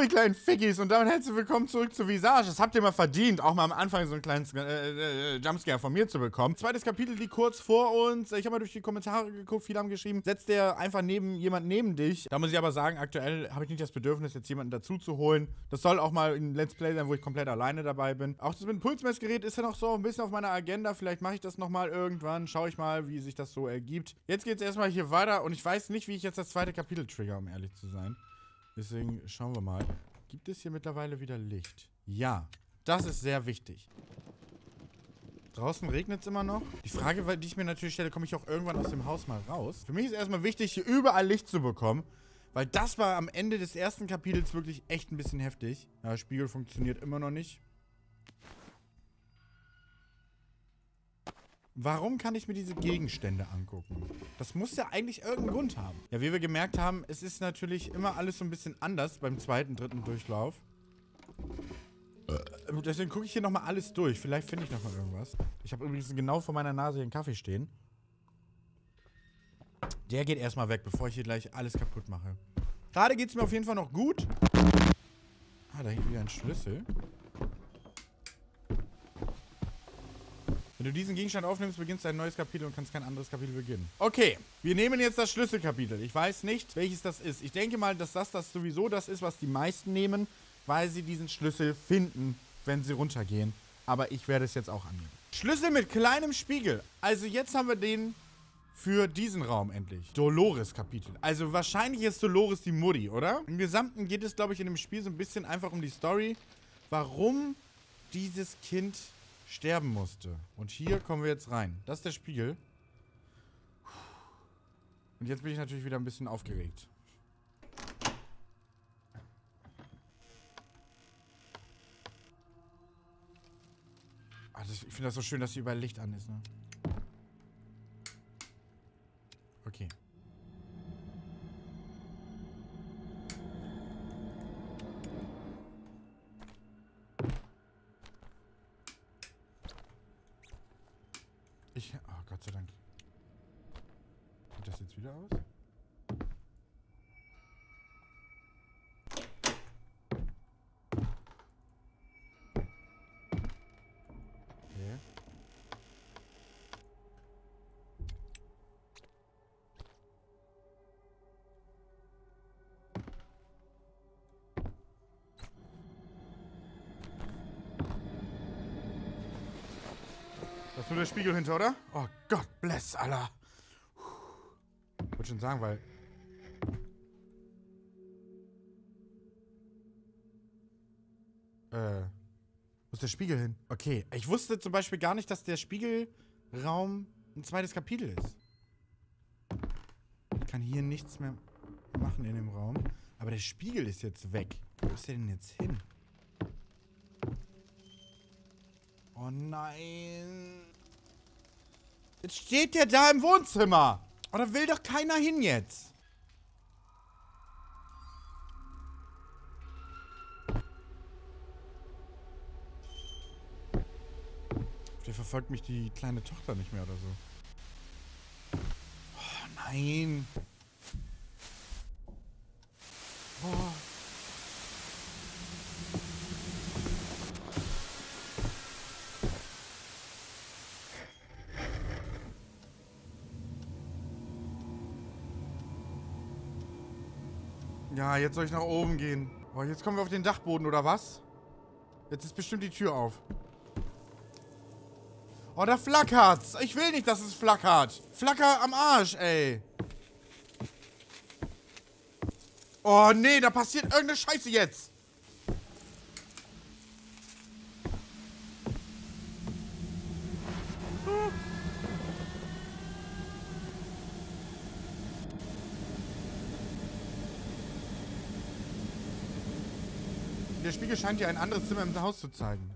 So, ihr kleinen Figgis, und damit herzlich willkommen zurück zu Visage. Das habt ihr mal verdient, auch mal am Anfang so einen kleinen äh, äh, Jumpscare von mir zu bekommen. Zweites Kapitel liegt kurz vor uns. Ich habe mal durch die Kommentare geguckt, viele haben geschrieben, setzt der einfach neben jemand neben dich. Da muss ich aber sagen, aktuell habe ich nicht das Bedürfnis, jetzt jemanden dazu zu holen. Das soll auch mal ein Let's Play sein, wo ich komplett alleine dabei bin. Auch das mit dem Pulsmessgerät ist ja noch so ein bisschen auf meiner Agenda. Vielleicht mache ich das nochmal irgendwann. Schaue ich mal, wie sich das so ergibt. Jetzt geht es erstmal hier weiter und ich weiß nicht, wie ich jetzt das zweite Kapitel trigger, um ehrlich zu sein. Deswegen schauen wir mal. Gibt es hier mittlerweile wieder Licht? Ja. Das ist sehr wichtig. Draußen regnet es immer noch. Die Frage, die ich mir natürlich stelle, komme ich auch irgendwann aus dem Haus mal raus? Für mich ist erstmal wichtig, hier überall Licht zu bekommen. Weil das war am Ende des ersten Kapitels wirklich echt ein bisschen heftig. Ja, Spiegel funktioniert immer noch nicht. Warum kann ich mir diese Gegenstände angucken? Das muss ja eigentlich irgendeinen Grund haben. Ja, wie wir gemerkt haben, es ist natürlich immer alles so ein bisschen anders beim zweiten, dritten Durchlauf. Äh, deswegen gucke ich hier nochmal alles durch. Vielleicht finde ich nochmal irgendwas. Ich habe übrigens genau vor meiner Nase hier einen Kaffee stehen. Der geht erstmal weg, bevor ich hier gleich alles kaputt mache. Gerade geht es mir auf jeden Fall noch gut. Ah, da hängt wieder ein Schlüssel. Wenn du diesen Gegenstand aufnimmst, beginnst du ein neues Kapitel und kannst kein anderes Kapitel beginnen. Okay, wir nehmen jetzt das Schlüsselkapitel. Ich weiß nicht, welches das ist. Ich denke mal, dass das, das sowieso das ist, was die meisten nehmen, weil sie diesen Schlüssel finden, wenn sie runtergehen. Aber ich werde es jetzt auch annehmen. Schlüssel mit kleinem Spiegel. Also jetzt haben wir den für diesen Raum endlich. Dolores-Kapitel. Also wahrscheinlich ist Dolores die Mutti, oder? Im Gesamten geht es, glaube ich, in dem Spiel so ein bisschen einfach um die Story, warum dieses Kind sterben musste. Und hier kommen wir jetzt rein. Das ist der Spiegel. Und jetzt bin ich natürlich wieder ein bisschen aufgeregt. Ah, ich finde das so schön, dass hier überall Licht an ist, ne? Okay. Der Spiegel hinter, oder? Oh Gott, bless, Alter. Ich wollte schon sagen, weil... Äh... Wo ist der Spiegel hin? Okay, ich wusste zum Beispiel gar nicht, dass der Spiegelraum ein zweites Kapitel ist. Ich kann hier nichts mehr machen in dem Raum. Aber der Spiegel ist jetzt weg. Wo ist der denn jetzt hin? Oh nein. Jetzt steht der da im Wohnzimmer. Oder will doch keiner hin jetzt? Der verfolgt mich die kleine Tochter nicht mehr oder so. Oh nein. Oh. Ja, jetzt soll ich nach oben gehen. Oh, jetzt kommen wir auf den Dachboden, oder was? Jetzt ist bestimmt die Tür auf. Oh, da flackert's. Ich will nicht, dass es flackert. Flacker am Arsch, ey. Oh, nee, da passiert irgendeine Scheiße jetzt. Der Spiegel scheint dir ein anderes Zimmer im Haus zu zeigen.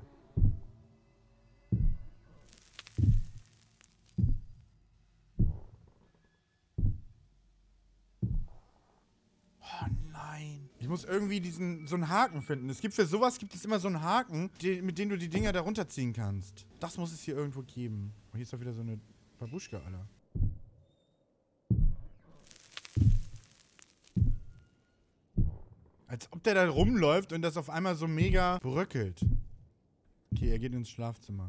Oh nein. Ich muss irgendwie diesen, so einen Haken finden. Es gibt für sowas gibt es immer so einen Haken, die, mit dem du die Dinger da runterziehen kannst. Das muss es hier irgendwo geben. Und hier ist doch wieder so eine Babuschka, Alter. Als ob der da rumläuft und das auf einmal so mega bröckelt. Okay, er geht ins Schlafzimmer.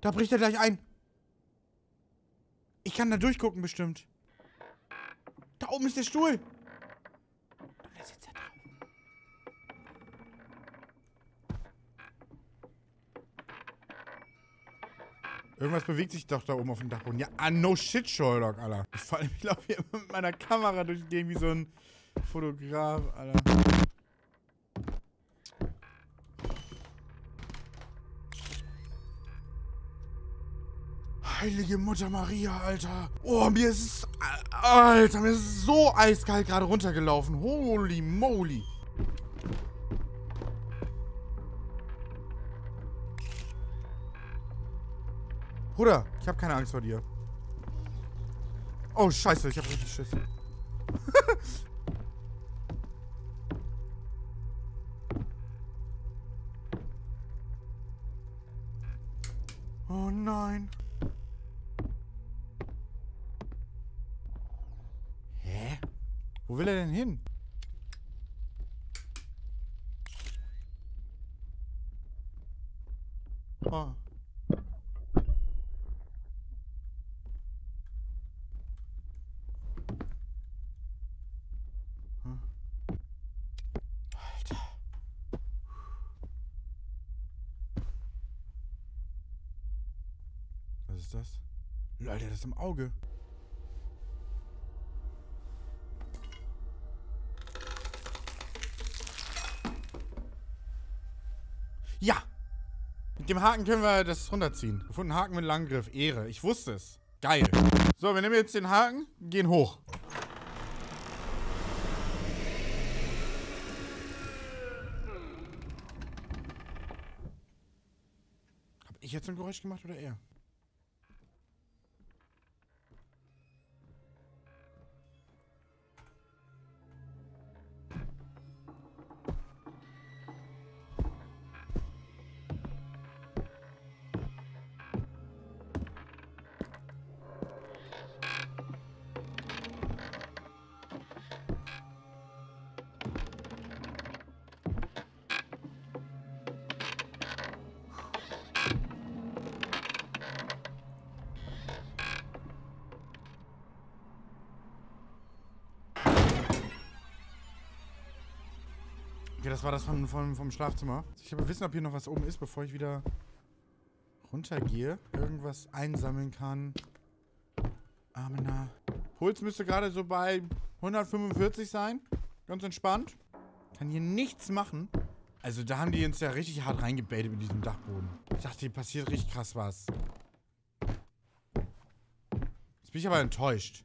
Da bricht er gleich ein. Ich kann da durchgucken bestimmt. Da oben ist der Stuhl. Da sitzt er drauf. Irgendwas bewegt sich doch da oben auf dem Dachboden. Ja, ah, no shit, Sherlock, Alter. Vor allem, ich laufe hier mit meiner Kamera durch die wie so ein Fotograf, Alter. Heilige Mutter Maria, Alter. Oh, mir ist es... Alter, mir ist es so eiskalt gerade runtergelaufen. Holy moly. Bruder, ich habe keine Angst vor dir. Oh, scheiße, ich habe richtig Schiss. oh nein. Hä? Wo will er denn hin? Oh. Alter. Was ist das? Leute, das im Auge. Ja! Mit dem Haken können wir das runterziehen. Gefunden Haken mit Langgriff. Ehre. Ich wusste es. Geil. So, wir nehmen jetzt den Haken, gehen hoch. Hab ich jetzt ein Geräusch gemacht oder er? Okay, das war das von, von, vom Schlafzimmer. Ich will wissen, ob hier noch was oben ist, bevor ich wieder runtergehe. Irgendwas einsammeln kann. Amena. Puls müsste gerade so bei 145 sein. Ganz entspannt. Kann hier nichts machen. Also da haben die uns ja richtig hart reingebaitet mit diesem Dachboden. Ich dachte, hier passiert richtig krass was. Jetzt bin ich aber enttäuscht.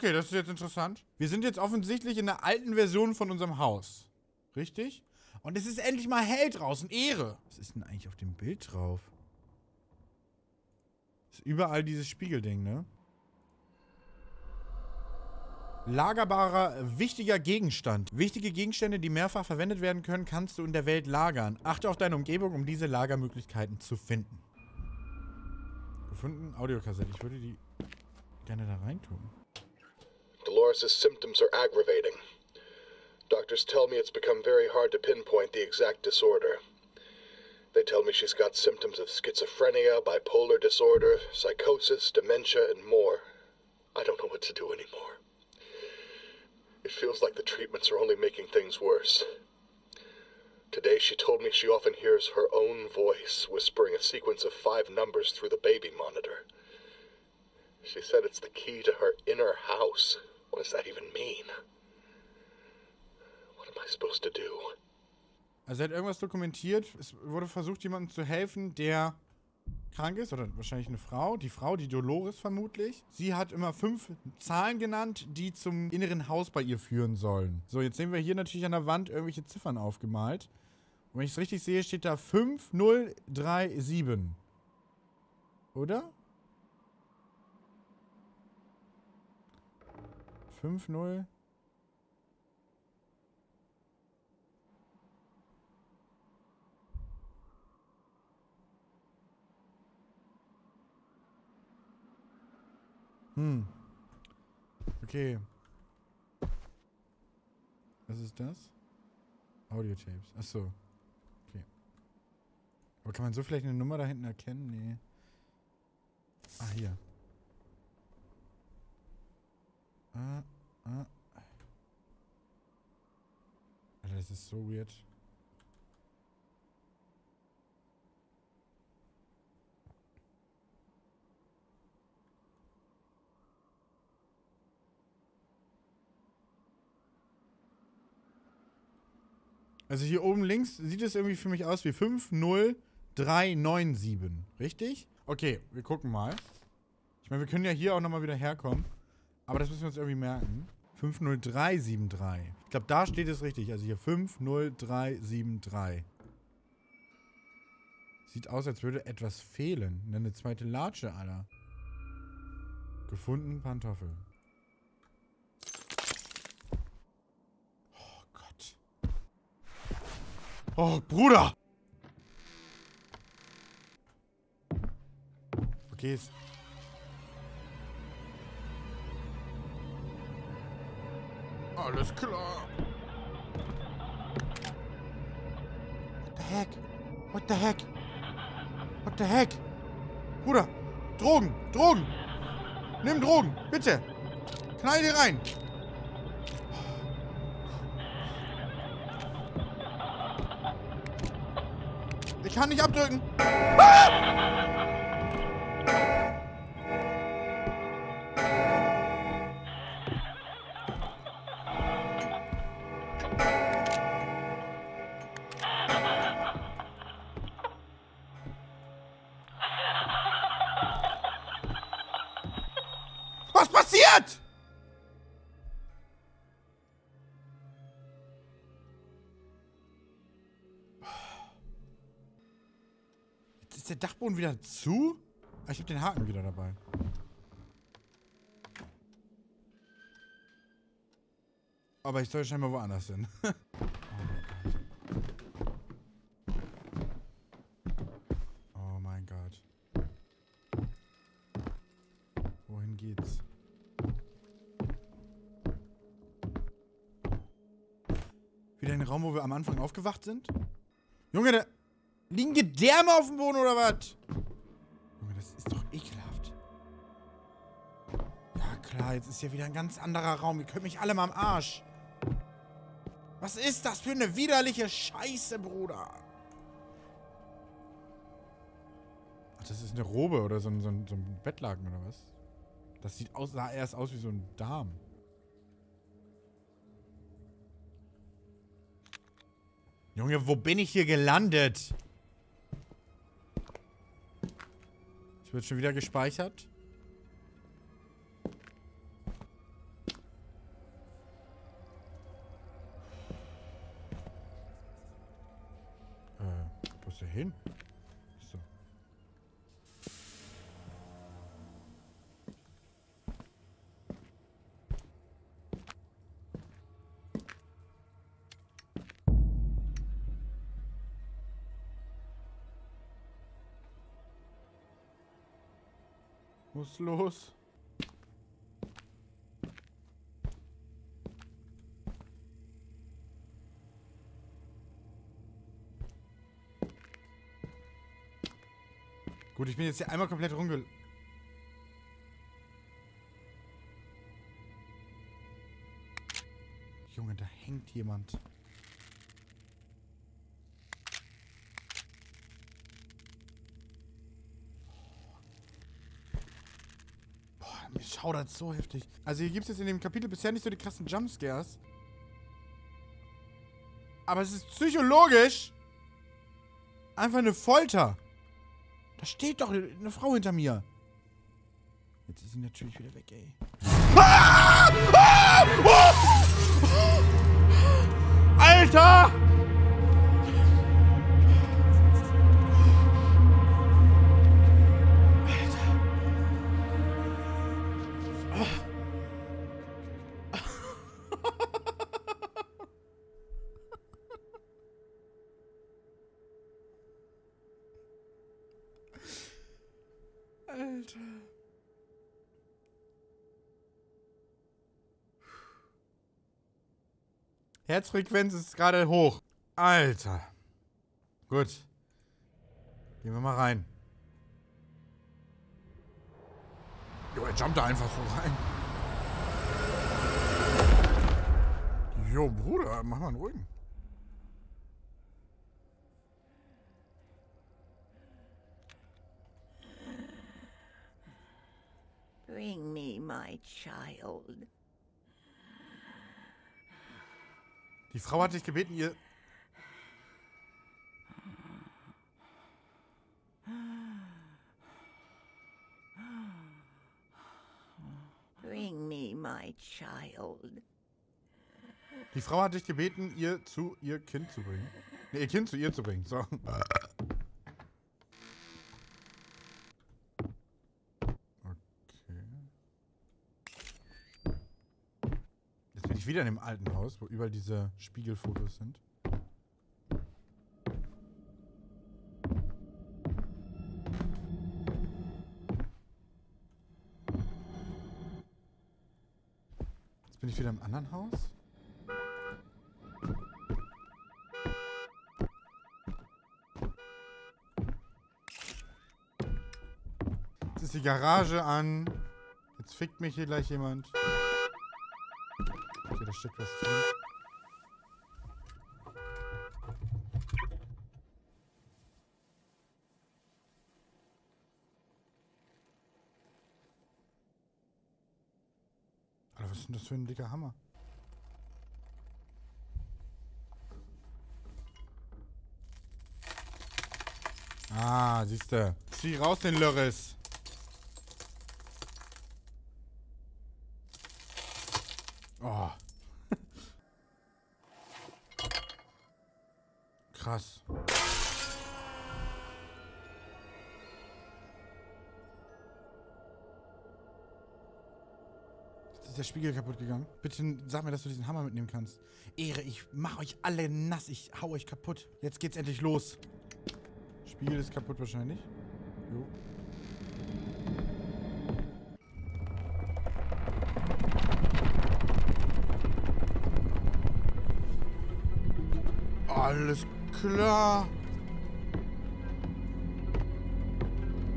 Okay, das ist jetzt interessant. Wir sind jetzt offensichtlich in der alten Version von unserem Haus. Richtig? Und es ist endlich mal hell draußen. Ehre. Was ist denn eigentlich auf dem Bild drauf? Ist überall dieses Spiegelding, ne? Lagerbarer, wichtiger Gegenstand. Wichtige Gegenstände, die mehrfach verwendet werden können, kannst du in der Welt lagern. Achte auf deine Umgebung, um diese Lagermöglichkeiten zu finden. Gefunden? Audiokassette. Ich würde die gerne da reintun. Dolores' symptoms are aggravating. Doctors tell me it's become very hard to pinpoint the exact disorder. They tell me she's got symptoms of schizophrenia, bipolar disorder, psychosis, dementia, and more. I don't know what to do anymore. It feels like the treatments are only making things worse. Today she told me she often hears her own voice whispering a sequence of five numbers through the baby monitor. She said it's the key to her inner house. What does that even mean? What am I supposed to do? Also er hat irgendwas dokumentiert. Es wurde versucht, jemandem zu helfen, der krank ist. Oder wahrscheinlich eine Frau. Die Frau, die Dolores vermutlich. Sie hat immer fünf Zahlen genannt, die zum inneren Haus bei ihr führen sollen. So, jetzt sehen wir hier natürlich an der Wand irgendwelche Ziffern aufgemalt. Und wenn ich es richtig sehe, steht da 5037. Oder? 5-0. Hm. Okay. Was ist das? Audiotapes. Achso. Okay. Aber kann man so vielleicht eine Nummer da hinten erkennen? Nee. Ah, hier. Ah, ah. Alter, das ist so weird. Also hier oben links sieht es irgendwie für mich aus wie 50397. Richtig? Okay, wir gucken mal. Ich meine, wir können ja hier auch nochmal wieder herkommen. Aber das müssen wir uns irgendwie merken. 50373. Ich glaube, da steht es richtig. Also hier 50373. Sieht aus, als würde etwas fehlen. Eine zweite Latsche, Alter. Gefunden Pantoffel. Oh Gott. Oh, Bruder! Okay, ist... Alles klar. What the heck? What the heck? What the heck? Bruder, Drogen, Drogen. Nimm Drogen, bitte. Knall die rein. Ich kann nicht abdrücken. Ah! Was passiert? Jetzt ist der Dachboden wieder zu? Ich habe den Haken wieder dabei. Aber ich soll scheinbar woanders hin. Anfang aufgewacht sind? Junge, da liegen Gedärme auf dem Boden oder was? Junge, das ist doch ekelhaft. Ja klar, jetzt ist hier wieder ein ganz anderer Raum. Ihr könnt mich alle mal am Arsch. Was ist das für eine widerliche Scheiße, Bruder? Ach, das ist eine Robe oder so ein, so ein, so ein Bettlaken oder was? Das sieht aus, sah erst aus wie so ein Darm. Junge, wo bin ich hier gelandet? Ich wird schon wieder gespeichert. Äh, wo ist der hin? Muss los. Gut, ich bin jetzt hier einmal komplett rumgel... Junge, da hängt jemand. Mir schaudert so heftig. Also hier gibt es jetzt in dem Kapitel bisher nicht so die krassen Jumpscares. Aber es ist psychologisch einfach eine Folter. Da steht doch eine Frau hinter mir. Jetzt ist sie natürlich wieder weg, ey. Ah! Ah! Oh! Alter! Alter. Herzfrequenz ist gerade hoch. Alter. Gut. Gehen wir mal rein. Jo, er jumpt da einfach so rein. Jo, Bruder, mach mal einen ruhigen. Bring me my child. Die Frau hat dich gebeten, ihr... Bring me my child. Die Frau hat dich gebeten, ihr zu ihr Kind zu bringen. Ne, ihr Kind zu ihr zu bringen. So. Okay. Jetzt bin ich wieder in dem alten Haus, wo überall diese Spiegelfotos sind. Jetzt bin ich wieder im anderen Haus. Jetzt ist die Garage an. Jetzt fickt mich hier gleich jemand. Da steckt was drin. Alter, was ist denn das für ein dicker Hammer? Ah, siehste. Zieh raus den Lörres. Oh. Krass. Ist der Spiegel kaputt gegangen. Bitte sag mir, dass du diesen Hammer mitnehmen kannst. Ehre, ich mach euch alle nass. Ich hau euch kaputt. Jetzt geht's endlich los. Spiegel ist kaputt wahrscheinlich. Jo. Alles klar.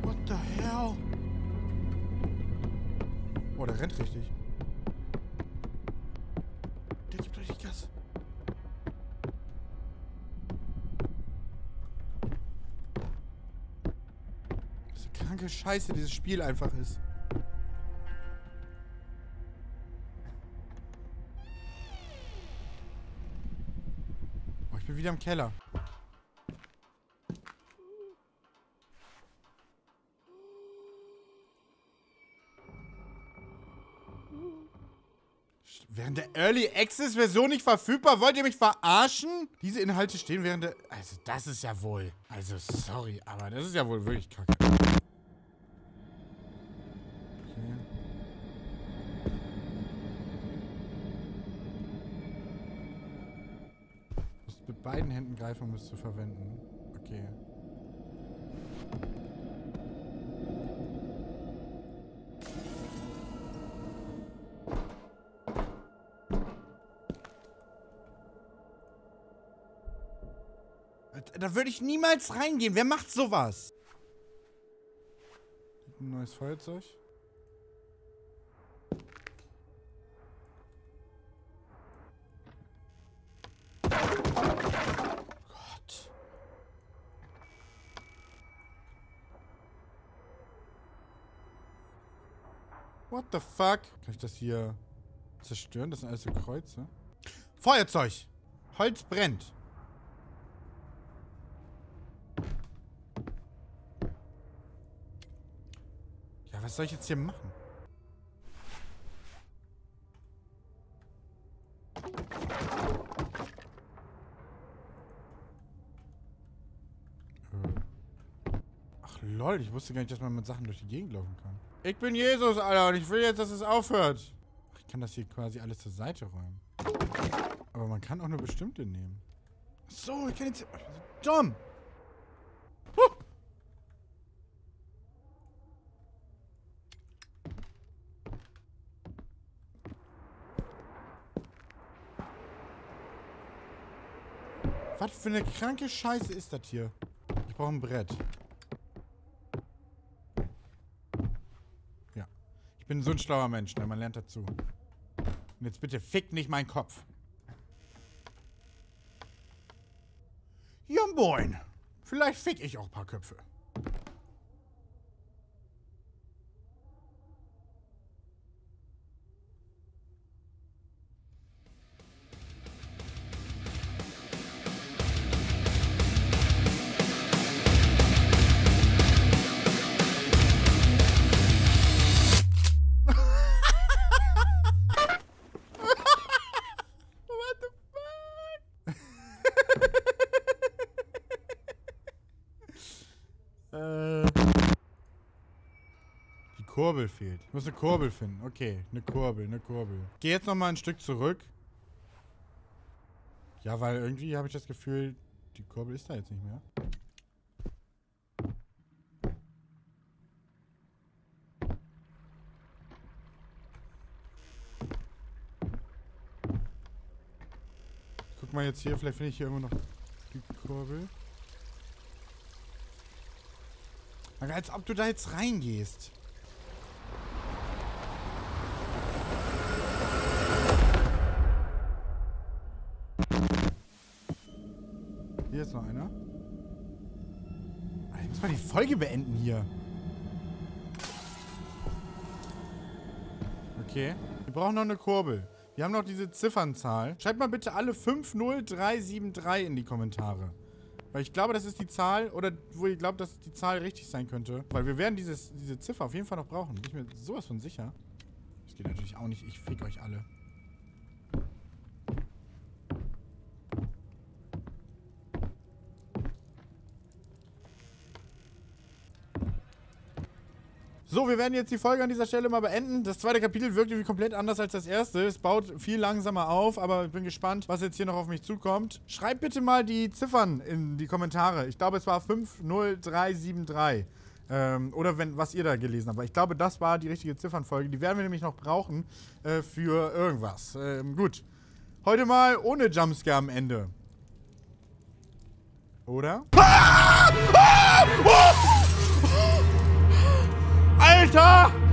What the hell? Oh, der rennt richtig. Der gibt richtig Gas. Das ist eine kranke Scheiße, dieses Spiel einfach ist. Oh, ich bin wieder im Keller. Early Access Version nicht verfügbar, wollt ihr mich verarschen? Diese Inhalte stehen während der... Also das ist ja wohl... Also sorry, aber das ist ja wohl wirklich kacke. Okay. Mit beiden Händen greifen, um es zu verwenden. Okay. Da würde ich niemals reingehen. Wer macht sowas? Ein neues Feuerzeug. What the fuck? Kann ich das hier zerstören? Das sind alles so Kreuze. Feuerzeug! Holz brennt. Was soll ich jetzt hier machen? Ach lol, ich wusste gar nicht, dass man mit Sachen durch die Gegend laufen kann. Ich bin Jesus, Alter, und ich will jetzt, dass es aufhört. Ich kann das hier quasi alles zur Seite räumen. Aber man kann auch nur bestimmte nehmen. So, ich kann jetzt... Dumm! Was für eine kranke Scheiße ist das hier? Ich brauche ein Brett. Ja. Ich bin so ein schlauer Mensch, ne? Man lernt dazu. Und jetzt bitte fick nicht meinen Kopf. Ja, moin. Vielleicht fick ich auch ein paar Köpfe. Kurbel fehlt. Ich muss eine Kurbel finden. Okay, eine Kurbel, eine Kurbel. Geh jetzt noch mal ein Stück zurück. Ja, weil irgendwie habe ich das Gefühl, die Kurbel ist da jetzt nicht mehr. Guck mal jetzt hier, vielleicht finde ich hier irgendwo noch die Kurbel. Als ob du da jetzt reingehst. Ist noch einer. Ich muss mal die Folge beenden hier. Okay. Wir brauchen noch eine Kurbel. Wir haben noch diese Ziffernzahl. Schreibt mal bitte alle 50373 in die Kommentare. Weil ich glaube, das ist die Zahl, oder wo ihr glaubt, dass die Zahl richtig sein könnte. Weil wir werden dieses, diese Ziffer auf jeden Fall noch brauchen. Bin ich mir sowas von sicher. Das geht natürlich auch nicht. Ich fick euch alle. So, wir werden jetzt die Folge an dieser Stelle mal beenden. Das zweite Kapitel wirkt irgendwie komplett anders als das erste. Es baut viel langsamer auf, aber ich bin gespannt, was jetzt hier noch auf mich zukommt. Schreibt bitte mal die Ziffern in die Kommentare. Ich glaube, es war 50373. Ähm, oder wenn, was ihr da gelesen habt. Aber ich glaube, das war die richtige Ziffernfolge. Die werden wir nämlich noch brauchen äh, für irgendwas. Ähm, gut. Heute mal ohne Jumpscare am Ende. Oder? Alter!